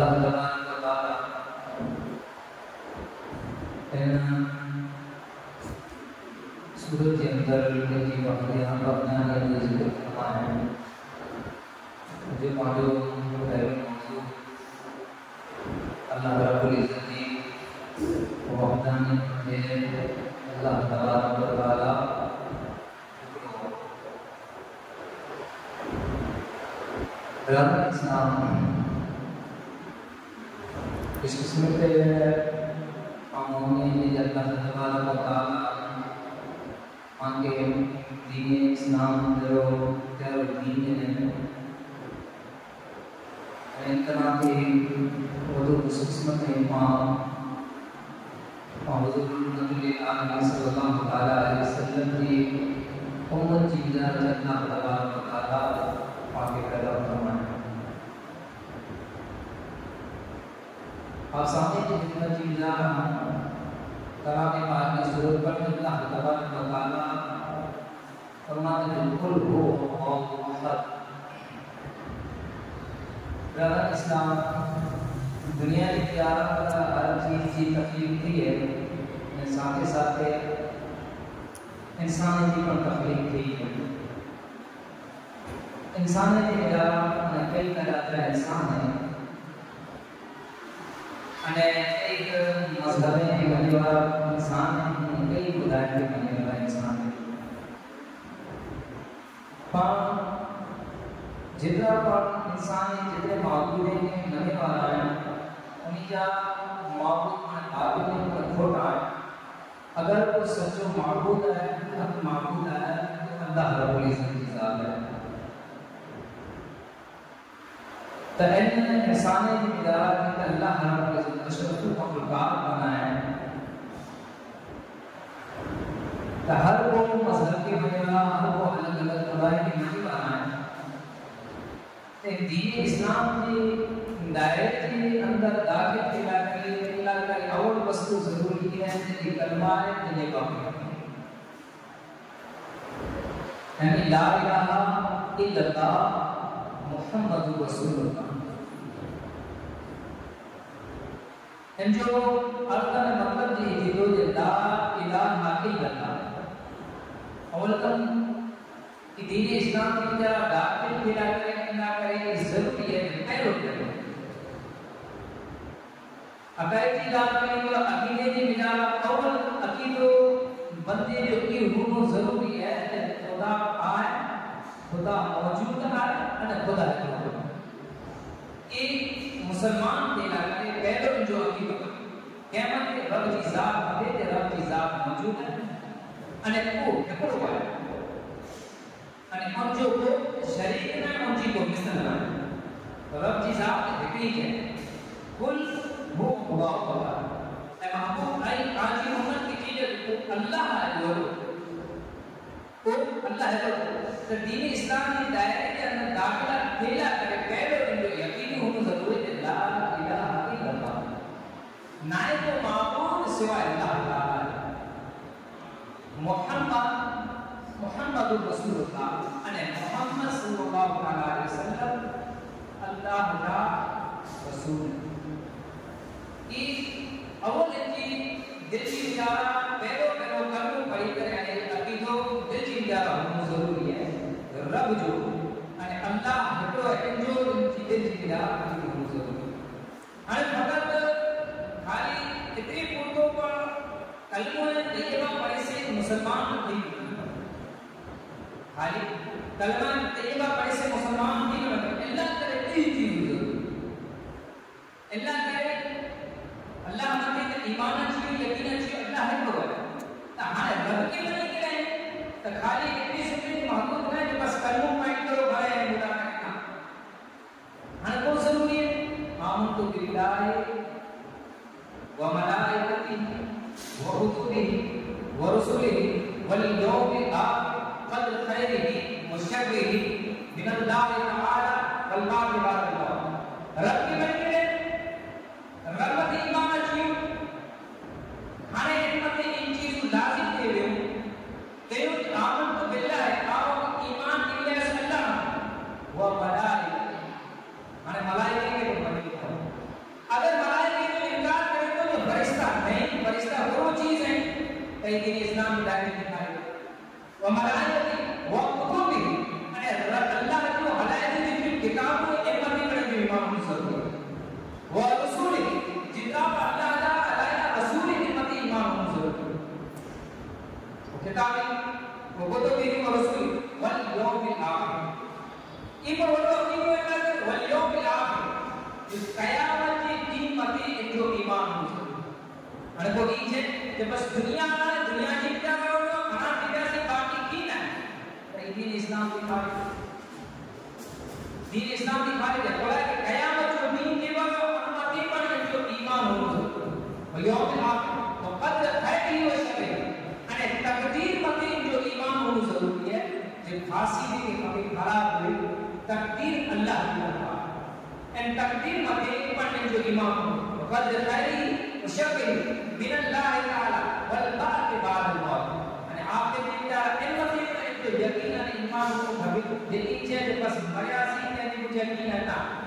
اللہ تبارک و تعالی صورت کے اندر کی واقعہ اپنا ذکر فرمایا جو معلوم ان کا نام بھی وضو قسمت امام حضور محمد علی علی صلی اللہ تعالی علیہ وسلم کی امت کی جان جتنا بڑا مقالہ پاک پیدا فرمائے آپ سامنے کی جتنا چیز جا رہا ہوں طرح کے بعد میں ضرور پر جتنا ہر طرح مقالہ فرما کے بالکل ہو اور حق زیادہ اسلام، دنیا کی کیا ہر چیز کی تکلیف تھی ہے، انسان کے ساتھ انسان کی پر تکلیف تھی۔ ہے انسان نے کہا میں کئی کر رہا تھا انسان ہے انہیں ایک مذہب ہے کہ جو انسان ہے کئی بدائیں کے بنے والا انسان ہے پاں جتنا پاں انسان جتنے کہ کے لگے والا ہے ان جا معبود میں قابل پر کھوٹا ہے۔ اگر وہ سچو معبود ہے، حق معبود ہے، تو اللہ رب العزت کی ذات ہے۔ تعین احسان کی ادارہ کہ اللہ رب العزت اشرف المخلوقات بنا ہے۔ ہر وہ مذہب کے وغیرہ ہر وہ الگ الگ خدائی کے دین اسلام کے دائرے کے اندر داخل کے بعد کے لیے اللہ کا ایک اور وسط ضروری ہے جن کلمہ ہے جن کا ہے۔ یعنی لا الہ الا اللہ، محمد رسول اللہ۔ ان جو ارکان مطلب دی دیو جو لا الہ حاقی اللہ۔ اولتاً دین اسلام کی طرح داخل کے لیے نہ کریں ضروری ہے پہلے ہوتے ہیں اگر عقائدی دار کریں اور عقیدے کی بنا اول عقید و بندے جو کی ہونو ضروری ہے کہ خدا آئے خدا موجود ہے اور خدا کی ہو ایک مسلمان دینا کرے پہلے جو عقیدہ قیامت کے رب کی ذات ہے رب کی ذات موجود ہے اور وہ کپڑو ہے یعنی ہم جو کو شریک نہ ہم جی کو مثل نہ رب جی ذات حقیق ہے کل ہو اللہ تعالی اے محبوب اے قاضی محمد کی چیز کو اللہ ہے بولو کو اللہ ہے تو دین اسلام کے دائرے کے اندر داخلہ پھیلا کرے پہلے ان کو یقینی ہونا ضروری ہے لا الہ الا اللہ نائب معبود سوائے اللہ محمد محمد رسول اللہ انے محمد صلی اللہ علیہ وسلم اللہ کا رسول یہ اول کی دل کی جارا پیرو پیرو کرو پڑی کرے انے دل کی جارا ہم ضروری ہے رب جو انے اللہ ہٹو ہے جو ان کی دلی جارا ہم ضروری ہے ہن فقط خالی اتنی پورتوں پر کلمہ طیبہ پڑے سے مسلمان ہوتی خالی کلمہ طیبہ پڑھے سے مسلمان نہیں بنتا اللہ کرے تین چیز اللہ کرے اللہ ہمیں کہ ایمان اچھی یقین اچھی اللہ ہے کو تا ہمارے رب کے بنے کے رہے تا خالی اتنی سکتے محمود ہے کہ بس کلمہ پڑھ کرو بھائی ہے خدا کا ہمیں کو ضروری ہے آمنت بالله وملائكته وكتبه ورسله واليوم الآخر قد خيره وشره من الله تعالى والبعض بعد الله رب کی بنی رب کی ایمان اچھی ہمیں حکمت ان چیز لازم دے دے تیو آمنت بالله آو ایمان کی لیے اللہ وہ ملائکہ ہمیں ملائکہ کے بنی اگر ملائکہ کو انکار کرے تو یہ فرشتہ نہیں فرشتہ وہ چیز ہے کئی دن اسلام کی دائرے دکھائے وہ ملائکہ وہ کتب بھی اللہ کی وہ ہدایت کی کتاب کو ایک بار نہیں پڑھے جو امام کی ضرورت ہے وہ رسول جتنا اللہ دا علیہ رسول کی متی امام کی ضرورت ہے وہ کتابیں وہ کتب بھی وہ رسول والیوم الآخر این پر وہ این کو والیوم الآخر قیامت کی قیمتی جو ایمان ہو અને તો ઈ છે કે બસ દુનિયા અને દુનિયા જી કે કરો તો ખાના પીતા સે બાકી કી ના તો ઈ દીન ઇસ્લામ કી ખાલી દીન ઇસ્લામ કી ખાલી કે બોલા કે કયામત કો દીન કે બગો અનુમતિ પર જો ઈમાન હો તો ભયો કે આ તો કદ થઈ ગઈ હોય છે અને તકદીર મતી જો ઈમાન હો જરૂરી છે જે ફાસી દી કે કોઈ ખરાબ હોય તકદીર અલ્લાહ કી તકદીર મતી પણ જો ઈમાન હો કદ થઈ ગઈ وشکر من اللہ تعالی والبعد بعد الموت. یعنی آپ کے بیٹا علم سے تو یقینا ایمان کو بھبی لیکن چے بس مریا سی کہ یعنی مجھے یقین ہے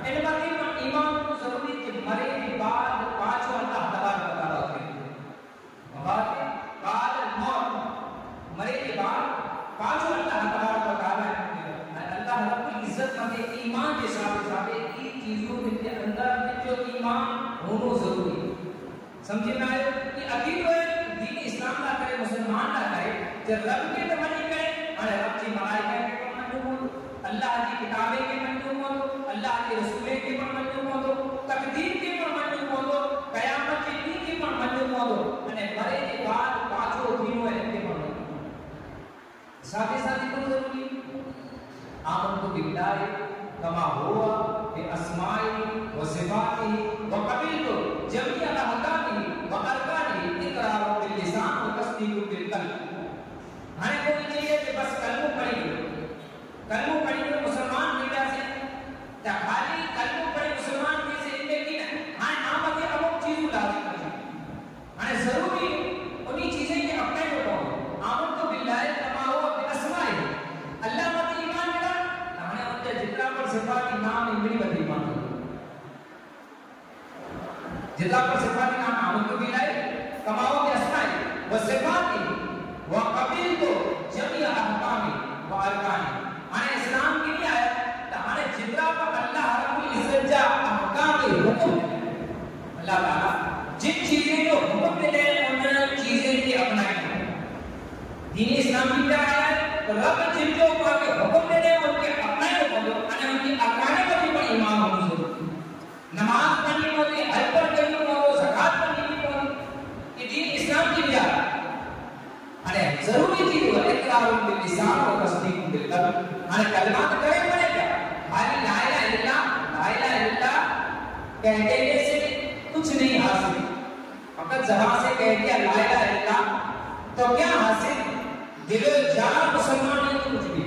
علم یعنی سے ایمان کو ضروری کہ مرے کے بعد پانچوں اللہ تبارک و تعالی کے بعد بعد الموت، مرے کے بعد پانچوں اللہ تبارک و تعالی یعنی اللہ رب العزت ہمیں ایمان کے ساتھ ساتھ چیزوں کے اندر جو ایمان ہونا ضروری ہے۔ سمجھے میں آئے کہ عقید ہوئے دین اسلام نہ کرے مسلمان نہ کرے جب رب کے تمنی کرے اور رب کی ملائکہ کے پر منظوم ہو، اللہ کی کتابیں کے منظوم ہو، اللہ کے رسولے کے پر منظوم ہو، تقدیر کے پر منظوم ہو، قیامت کے دن کے پر منظوم ہو اور مرے کے بعد پانچوں دنوں ہے کے منظوم ساتھ ساتھ کو ضروری۔ آمن کو بگڑائے كما هو بأسمائه وصفاته وقبلته جميع أحكامه وأركانه إقرار باللسان وتصديق بالقلب ہمیں کوئی چاہیے کہ بس کلمہ پڑھی کلمہ پڑھی تو مسلمان بیٹا سے تا خالی کلمہ پڑھی مسلمان کی سے ان کی نہ ہاں نام کے امک چیز لازم ہے ہمیں ضروری انہی چیزیں کے اپنے کو کہو آمن تو باللہ کما ہوا باسمائه اللہ مت ایمان ملا ہمیں ان کے جتنا پر صفات نام انگلی بدی ایمان جتنا پر صفات نام آمن تو باللہ کما ہوا باسمائه وصفاته وقبلت جميع احکام و ارکان ہمیں اسلام کی نہیں آیا تو ہمیں جتنا پر اللہ رب العزت جا احکام حکم اللہ تعالی جن چیزیں جو حکم دے دے ان چیزیں کی اپنائیں دین اسلام کی کیا ہے تو رب جن جو حکم دے دے ان کے اپنائیں کو بولو ان کی اکانے کا بھی بڑی امام ہونا ضروری نماز پڑھنی ہوتی حج پر کرنی ہو زکات پڑھنی ہوتی یہ دین اسلام کی کیا ہے ارے ضروری چیز ہے اقرار باللسان و تصدیق بالقلب ارے کلمات کرے پڑے کیا خالی لا الہ الا اللہ لا الہ الا اللہ کہنے سے کچھ نہیں حاصل فقط زبان سے کہہ دیا لا الہ الا اللہ تو کیا حاصل دل و جان مسلمان نہیں تو کچھ بھی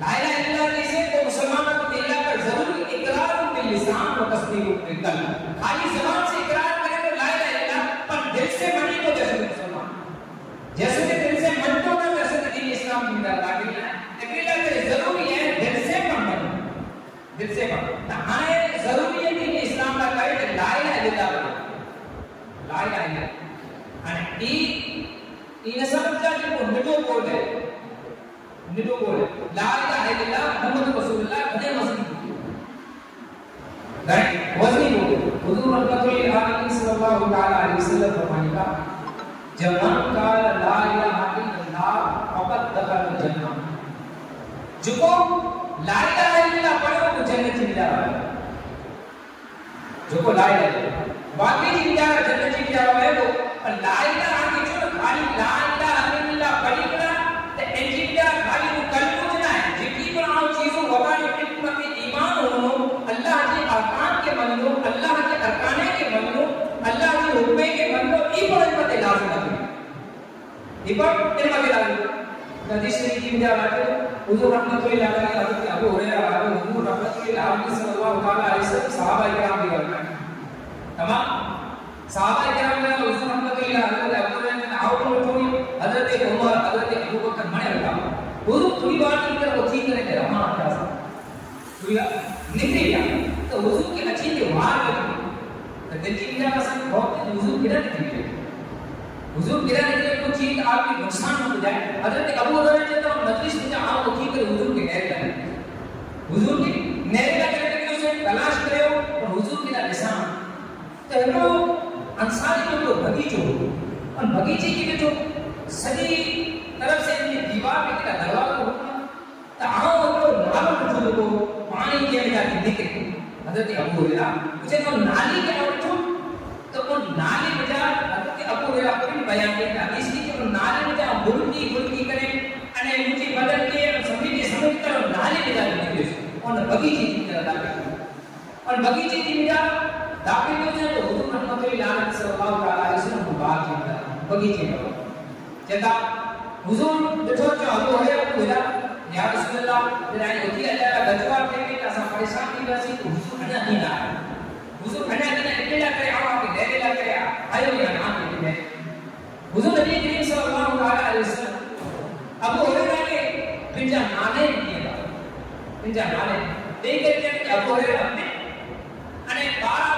لا الہ الا اللہ کیسے تو مسلمان کو اللہ کا ضروری اقرار باللسان و تصدیق بالقلب خالی زبان سے اقرار کرے تو لا الہ الا اللہ پر دل سے مانی تو جیسے مسلمان جیسے کہ دل سے من منتوں کا ویسے کہ دین اسلام کی اندر داخل ہے لیکن اللہ ضروری ہے دل سے پڑھنا دل سے پڑھنا ہمیں ضروری ہے دین اسلام کا کہے کہ لا الہ الا اللہ لا الہ الا اللہ ای ای سمجھ جا کہ وہ نڈو بول ہے نڈو بول ہے لا الہ الا اللہ محمد رسول اللہ بنے مسجد وزنی بول حضور رحمت اللہ علیہ صلی اللہ علیہ وسلم فرمانے کا جب من لا الہ الا اللہ فقط دخل الجنہ جو کو لا الہ الا اللہ پڑھو وہ جنت میں جا رہا ہے جو کو لا الہ باقی جن جا رہا جنت میں جا رہا ہے وہ حضور رحمت اللہ علیہ حضرت ابو ہریرہ رضی رحمت اللہ علیہ صلی اللہ علیہ وسلم صحابہ کرام بھی تمام صحابہ کرام نے حضور رحمت اللہ علیہ ابو ہریرہ نے آؤ کو چھوڑی حضرت عمر حضرت ابو بکر منے لگا حضور تھوڑی بات کی کر وہ ٹھیک کرے کہ ہاں کیا سا تھوڑی نکلی گیا تو حضور کے اچھی کے وہاں لگی تو دل کی بجا پسند بہت حضور گرا نہیں نکلی حضور گرا نہیں نکلے کچھ چیز آپ کی نقصان ہو جائے حضرت ابو ہریرہ نے تو مجلس میں جہاں وہ ٹھیک کر حضور کے گھر لگے حضور کی نیرے لگے کہ اسے تلاش کرے اور حضور کی لسان تو ہم انصاری میں تو بگیچو اور بگیچے کی جو سجی طرف سے اپنی دیوار پہ کیا دروازہ ہوتا تو آؤ وہ نال جو کو پانی کے میں جا کے نکلے حضرت ابو ہریرہ مجھے تو نالی کے اور چھوٹ تو وہ نالی بجا حضرت ابو ہریرہ کو بیان کیا اس لیے کہ وہ نالی بجا بلکی بلکی کرے અને ઊંચી બદલ કે સમિતિ સમિતિ તરફ નાલી બજાર નીકળે છે અને બગીચી ની તરફ દાખલ અને બગીચી ની બજાર داخل ہو جائیں تو حضور رحمت اللہ صلی اللہ تعالی علیہ وسلم باغ کے اندر بغیچے میں چندا حضور ڏٺو چا هو هيا کولا يا رسول الله تنهن اٿي الله لا بچوا ٿي وي اسان پريشان ٿي وياسي تو حضور اڃا ڏينا حضور اڃا ڏينا اڪيلا ڪري آوا کي ڏيري لا ڪري آيو يا نام کي ڏي حضور نبي کریم صلی اللہ تعالی علیہ وسلم ابو هريره کي انے 12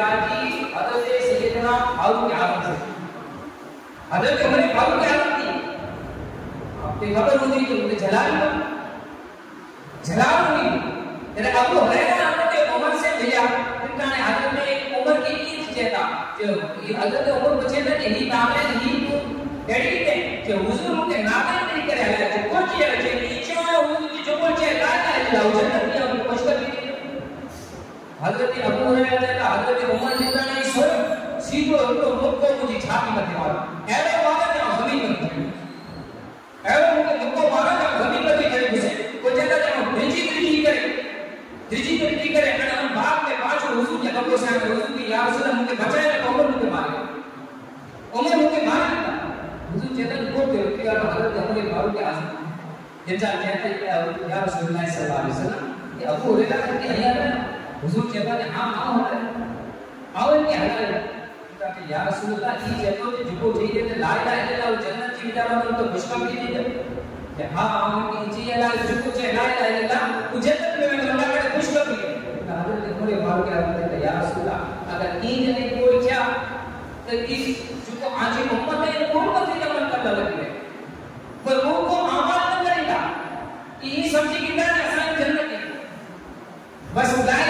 کراچی حضرت سیدنا فاروق اعظم سے حضرت عمر فاروق اعظم کی آپ کی خبر ہو گئی تو ان کے جلال ہو جلال ہوئی یعنی ابو ہریرہ نام کے عمر سے ملیا۔ پھر کہا نے حضرت نے عمر کی عید چیتا۔ کہ یہ حضرت عمر بچے نہ کہ ہی نام ہے نہیں تو کہڑی کہ کہ حضور ان کے نام ہے نہیں کرے۔ حضرت کو چیئے بچے نیچے ہوئے حضور کی جو پہنچے کہا کہا کہا کہا کہا کہا کہا کہا حضرت ابو هريره کہتا حضرت عمر جتنا نہیں سو سیدھو ہم کو مت کو مجھے چھاتی مت مارو اڑے مارے تے زمین اے وہ اڑے مت کو مارا تے زمین مت تھئی گسے کو جتا بھیجی بیجی نہیں کرے تریجی تریجی کرے کہ ہم باپ کے پاس حضور کے قبر سے حضور کی یا رسول اللہ مجھے بچائے تو عمر مجھے مارے عمر مجھے مارے حضور چیتن کو کہتے ہیں کہ حضرت عمر بارو کے آسمان جن جان کہتے ہیں یا رسول اللہ صلی اللہ علیہ وسلم کہ ابو ہریرہ کی حیات ہے حضور کہتا ہے ہاں ہاں ہو رہا ہے آؤ ان کے حلال کہا کہ یا رسول اللہ یہ جنتوں کے جبو بھی دیتے لا الہ الا اللہ جنت کی وجہ ہم تو مشکل بھی نہیں ہے کہ ہاں ہم کی چیز لا جبو چے لا الہ الا اللہ وہ جنت میں میں اللہ کا مشکل بھی ہے کہا حضرت نے بولے بھاؤ کیا ہوتا ہے یا رسول اللہ اگر یہ جنے کوئی کیا تو اس جو کو آجی محمد ہے یہ کون پتہ کا من کرتا لگے پر وہ کو آمال نہ کرے یہ سمجھے کہ میں جنت ہے بس دائرہ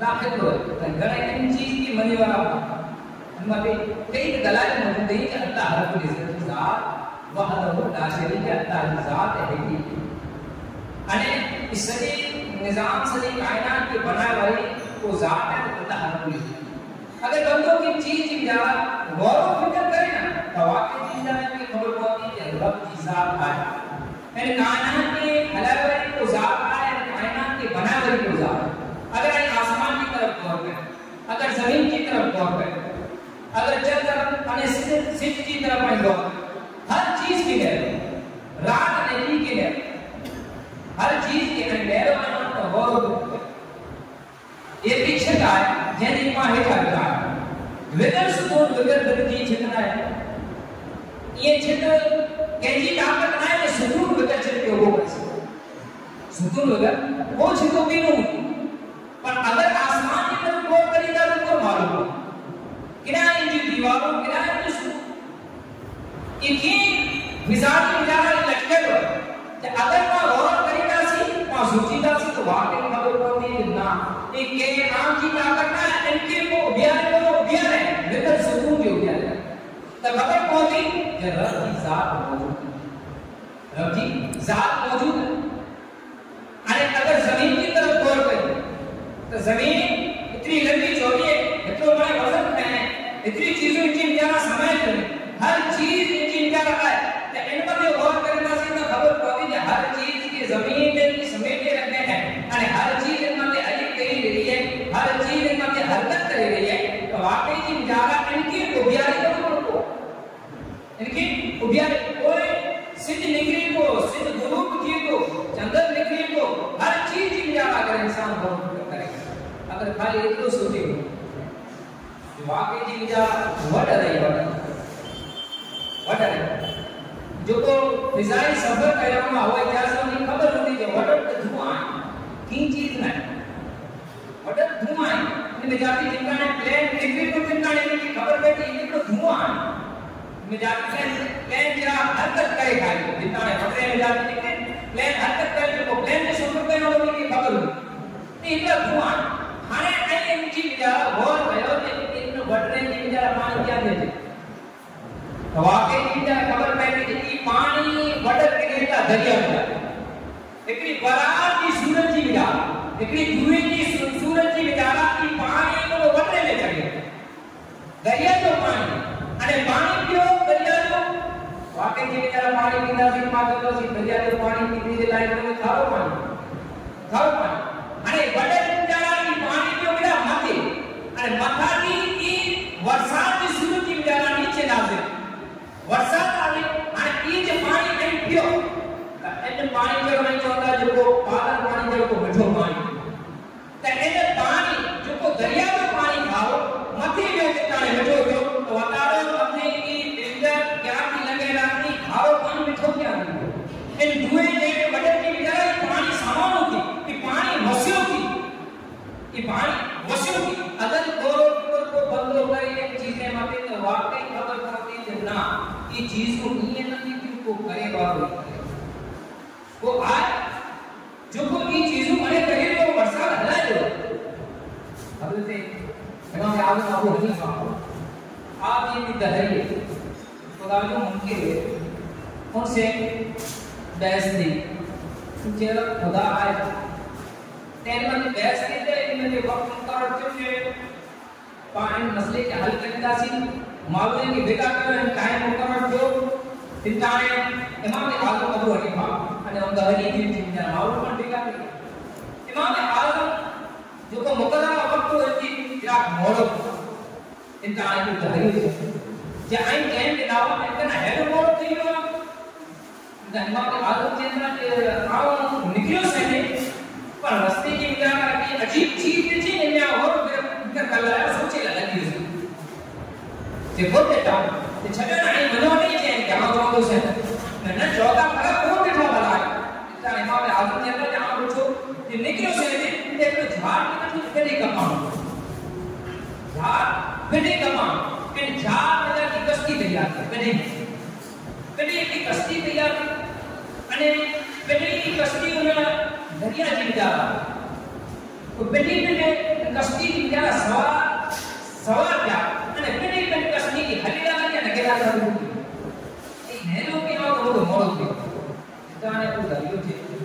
داخل ہوئے گنہ ان چیز کی منی والا ہوتا انما پہ کئی دلائل موجود ہیں کہ اللہ رب العزت کی ذات وحدہ لا شریک اللہ کی ذات ہے کہ یعنی اس سری نظام سری کائنات کے بنا ہوئی وہ ذات ہے اللہ رب العزت اگر بندوں کی چیز کی زیادہ غور و فکر کریں نا تو واقعی چیز جانے کی خبر ہوتی ہے کہ رب کی ذات اگر زمین کی طرف دور کریں اگر چل کر اپنے سکھ کی طرف میں دور ہر چیز کی غیر رات نہیں کی غیر ہر چیز کی غیر غور ہو یہ پیچھے کا ہے یعنی ماہی کا ہے وگر سکون، وگر بدتی چھتنا ہے۔ یہ چھتر کینجی کام کرنا ہے کہ سکون وگر چھتے ہو سکون وگر، وہ چھتوں بھی نہیں ہوتی پر اگر آسمان کی طرف غور کری تو کو معلوم ہو؟ کنا ان کی دیواروں کنا ان کی سکون یہ کی مثال کی لٹکے ہو کہ اگر میں غور کری تا سی میں سوچی تا سی تو واقعی خبر پڑتی نا ایک کہ نام کی طاقت نہ ان کے کو بیان کو بیان ہے بہتر سکون جو بیان ہے تو خبر پہنچی کہ رب کی ذات موجود ہے۔ رب کی ذات موجود ہے۔ ارے اگر زمین کی طرف غور کریں تو زمین اتنی لمبی چوڑی ہے اتنا بڑا وزن ہے اتنی چیزوں کی انتہا سمجھ کریں ہر چیز کی انتہا ہے۔ کہ ان پر جو غور کرنا سی خبر پہنچی کہ ہر چیز کی زمین میں کی سمیٹے رکھنے ہیں ارے ہر چیز ان میں عجیب کری رہی ہے ہر چیز ان میں حرکت کری رہی ہے تو واقعی کی انتہا ان کی ابیاری کرو کو ان کی ابیاری کوئی سج نگری کو سج دروپ کی کو چندر نگری کو ہر چیز کی انتہا اگر انسان بہت اگر خالی اتنا سوچے ہو جو واقعی جی مجھا وڈ رہی وڈ وڈ رہی جو کو فضائی سفر کریا ہوں ہوا اجازت نہیں خبر ہوتی کہ وڈ دھواں کین چیز نہ ہے وڈ دھواں ہے میں جاتی جن کا نے پلین نکلی کو جن کا نے کی خبر بیٹھی یہ تو دھواں ہے میں جاتی پلین پلین جا حرکت کرے کھائی جن کا نے خبریں میں جاتی نکلے پلین حرکت کرے جو پلین میں سفر کرنے والوں کی خبر ہوتی یہ تو دھواں ہے ہانے کئی ان کی بجارہ غور کہو کہ ان بٹرے کی بجارہ پانی کیا دے دے تو واقعی کی بجارہ خبر پہنے کہ یہ پانی بٹر کے گئے دریا بجارہ لیکن برار کی سورج کی بجارہ لیکن دوئے کی سورج کی بجارہ کی پانی کو وہ بٹرے لے پانی جو نہیں چاہتا جو کو پالن پانی جو کو مٹھو پانی تہنے جو پانی جو کو دریا کا پانی کھاؤ مکھی جو کتا ہے مٹھو جو تو بتا رہا ہوں اپنے کی اندر کیا کی لگے راتی کھاؤ پانی مٹھو کیا نہیں ان دوئے جے کے بڑے کی بجائے یہ پانی سامانوں کی کہ پانی مسیوں کی کہ پانی مسیوں کی اگر دور اوپر کو بند ہو گئے یہ چیزیں مکھیں تو واقعی خبر کرتی جبنا یہ چیز کو نہیں ہے نہیں کیوں کو کرے بات ہوئی تو آج جو کوئی یہ چیزوں بڑے کریے تو ورسا بدلا ہے جو۔ اب لیتے ہیں میں کہا کہ آپ کو حضرت سواہ آپ یہ بھی دہائیے خدا بھی ہم کے لیے ان سے بحث دیں کیونکہ خدا آئے۔ تیرے میں بحث دیں تھے، لیکن میں نے وقت انتار رکھتے ہیں پانے مسئلے کے حل کرنے کا سی۔ معلوم ہے کہ بیٹا کر رہے ہیں کہیں مکمل جو تنتائیں امام کے حال کو قبول حقیقہ ہم گوہری دین جن کا معلوم پر ٹھیک ہے۔ امام اعظم جو کو مقدمہ وقت ہو جی یا مورب انتہائی کی تحریر جا آئین کہیں کہ دعوت میں اتنا ہے مورب تھی ہوا امام اعظم جن کے آؤں نکلو سے نہیں پر رستے کی مجھا کہ عجیب چیز ہے جی نے اور کر کر لایا سوچے لگی ہے جے بہت ٹاپ تے چھڈن آئین منو نہیں چاہیے کہ ہاں تو سے۔ نکلو سے لیکن اندھے پر جھار کی نظر کی گھڑی کا مام ہو جھار گھڑی کا مام کہ جھار کی نظر کی کسٹی پہ یاد کی گھڑی کی گھڑی کی کسٹی پہ یاد کی انہیں گھڑی کی کسٹی ہونا دریا جیتا تو گھڑی پہ نے کسٹی کی گھڑی کا سوار سوار کیا انہیں گھڑی پہ نے کی حلی رہا کیا نگے رہا کیا ایک نیلوں کے آنکھ وہ دو مول دیو جتا نے کوئی دریو تھے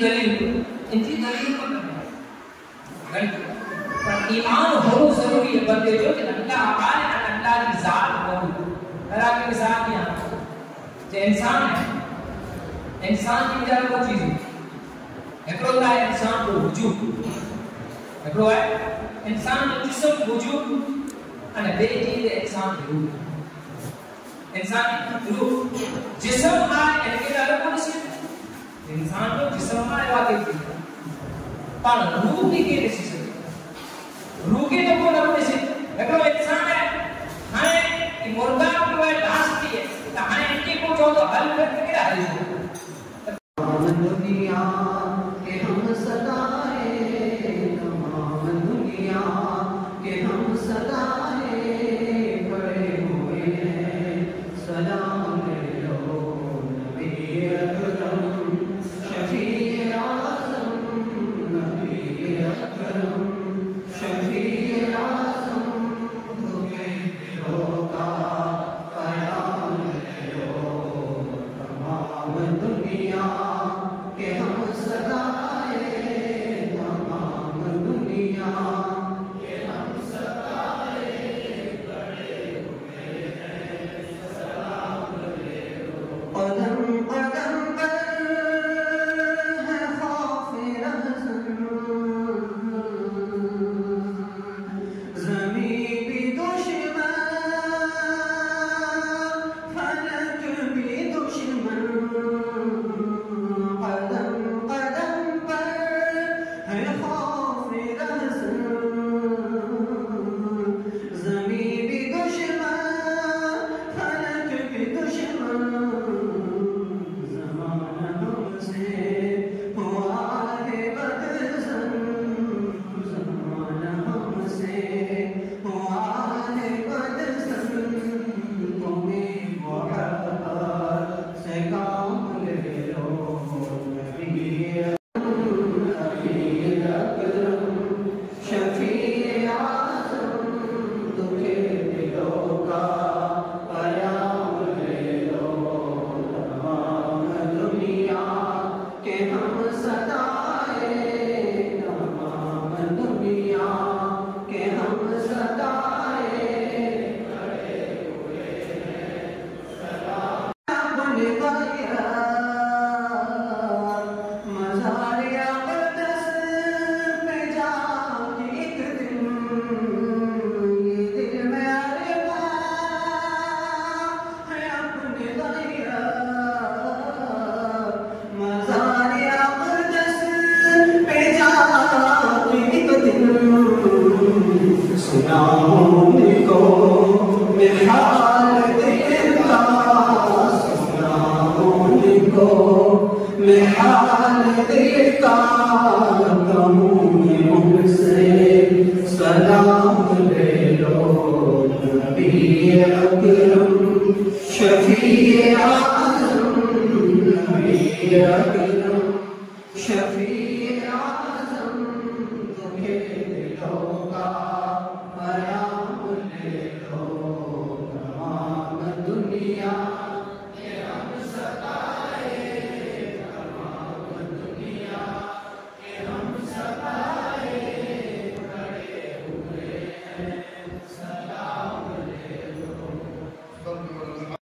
دلیل انتی دلیل کو نہیں پر ایمان ہو ضروری ہے۔ بندے جو کہ اللہ آقار ہے اللہ کی ذات ہو پر آپ کے مثال کیا جو انسان ہے، انسان کی مجھے وہ چیز ہے۔ ایک اللہ ہے انسان کو وجود۔ ایک ہے انسان کو جسم وجود۔ انا بے چیز انسان کی روح۔ انسان کی روح۔ جسم آئے انکہ یعنی دارے کو نصیب انسان تو جسم میں آئے واقعی کی ہے پر روح بھی کی رسی سے۔ روح کی تو کو نہ ہونے سے؟ لیکن وہ انسان ہے۔ ہائیں کہ مردہ کو ہے داس کی ہے۔ ہائیں جی، ان کی کو جو تو حل کر کے رہے ہیں دنیا کہ ہم ستائے کمان دنیا کہ ہم ستائے